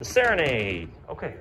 The Serenade. Okay.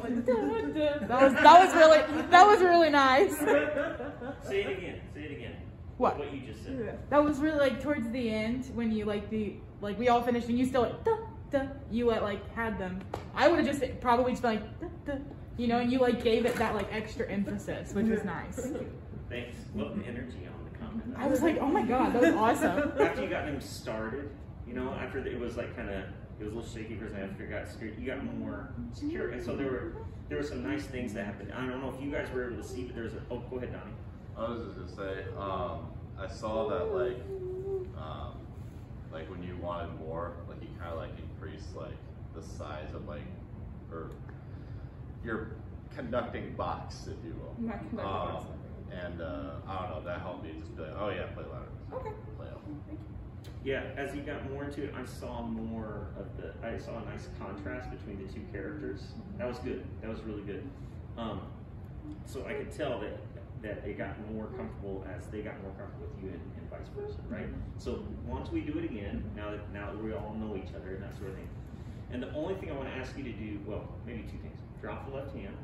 That was cool. Like, That was that was really that was really nice. Say it again. Say it again. What? What you just said. That was really like towards the end when you like the like we all finished and you still like duh, duh, you uh, like had them. I would have just probably just been like duh, duh, you know, and you like gave it that like extra emphasis, which was nice. Thanks. Love the energy on the comment. I was like, oh my god, that was awesome. after you got them started, you know, after it was like kind of it was a little shaky first, and after it got secure, you got more secure, and so there were there were some nice things that happened. I don't know if you guys were able to see, but there was a oh, go ahead, Donnie. I was just gonna say, um, I saw that like, um, like when you wanted more, like you kind of like increased like the size of like, or your conducting box, if you will. My conducting um, box. And uh, I don't know, that helped me just be like, oh yeah, play louder. Okay. Play out. Yeah, as you got more into it, I saw more of the. I saw a nice contrast between the two characters. That was good. That was really good. Um, so I could tell that that it got more comfortable as they got more comfortable with you and, and vice versa, right? So once we do it again, now that now that we all know each other and that sort of thing, and the only thing I want to ask you to do, well, maybe two things: drop the left hand,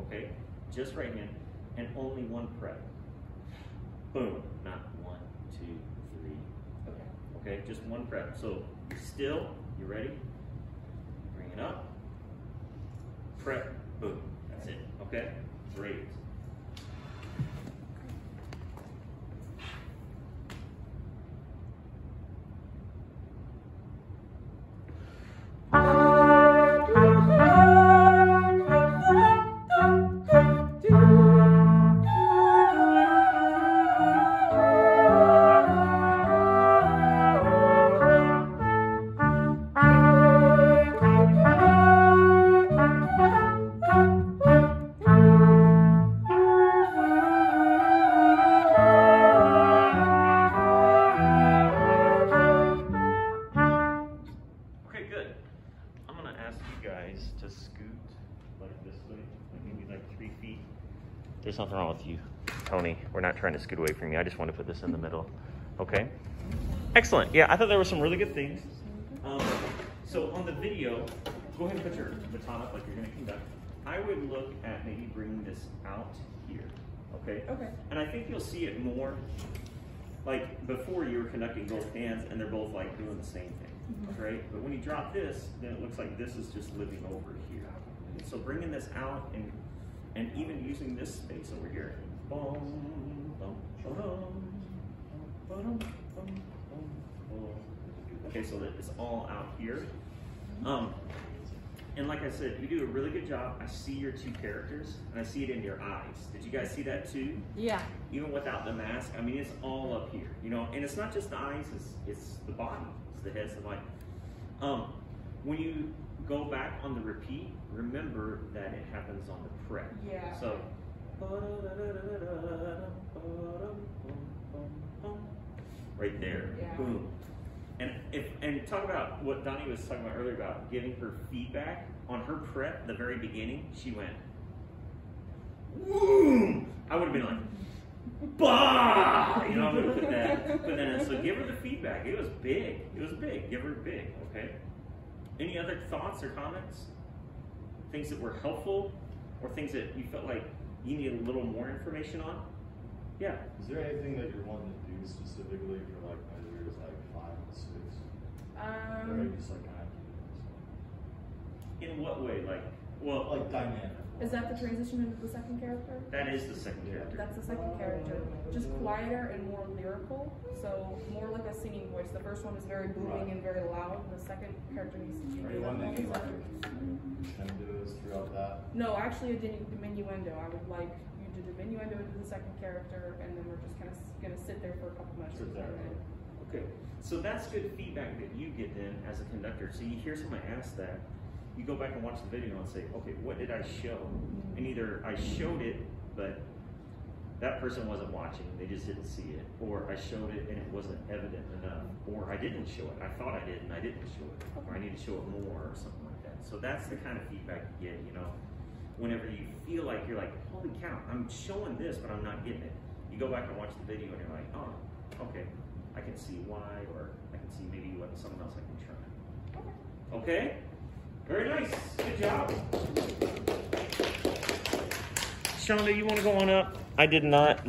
okay, just right hand, and only one prep. Boom, not one, two, three, Okay. Just one prep. So still, you ready? Bring it up. Prep, boom. That's it. Okay? Great. There's nothing wrong with you, Tony. We're not trying to scoot away from you. I just want to put this in the middle. Okay? Excellent. Yeah, I thought there were some really good things. Um, so on the video, go ahead and put your baton up like you're gonna conduct. I would look at maybe bringing this out here. Okay? Okay. And I think you'll see it more like before you were conducting both hands and they're both like doing the same thing, right? But when you drop this, then it looks like this is just living over here. So bringing this out and and even using this space over here. Okay, so that it's all out here. Um, and like I said, you do a really good job. I see your two characters, and I see it in your eyes. Did you guys see that too? Yeah. even without the mask, I mean, it's all up here, you know, and it's not just the eyes, it's, it's the body, it's the head, the body. Um, when you go back on the repeat, remember that it happens on the prep. Yeah. So, right there, Yeah. boom. And if and talk about what Donnie was talking about earlier about giving her feedback on her prep, the very beginning, she went, Boom! I would have been like, bah! You know, I would have put that. But then, so give her the feedback. It was big. It was big. Give her big, okay? Any other thoughts or comments? Things that were helpful or things that you felt like you needed a little more information on? Yeah. Is there anything that you're wanting to do specifically for like measures like five and six? Or Um, just like kind of In what way? Like, Well, Like dynamic. Is that the transition into the second character? that is the second character. That's the second character. Just quieter and more lyrical. So more like a singing voice. The first one is very booming and very loud. The second character needs to Are be you like thinking like innuendos throughout that? No, actually a diminuendo. I would like you to diminuendo into the second character and then we're just kind of gonna sit there for a couple measures. Sit there. then- Okay, so that's good feedback that you get then as a conductor. So you hear someone ask that, you go back and watch the video and say, okay, what did I show? And either I showed it, but that person wasn't watching, they just didn't see it, or I showed it and it wasn't evident enough, or I didn't show it. I thought I did and I didn't show it, or I need to show it more, or something like that. So that's the kind of feedback you get, you know. Whenever you feel like you're like, holy cow, I'm showing this, but I'm not getting it. You go back and watch the video and you're like, oh, okay, I can see why, or I can see maybe what something else I can try. Okay? Very nice. Good job. Shonda, you want to go on up? I did not.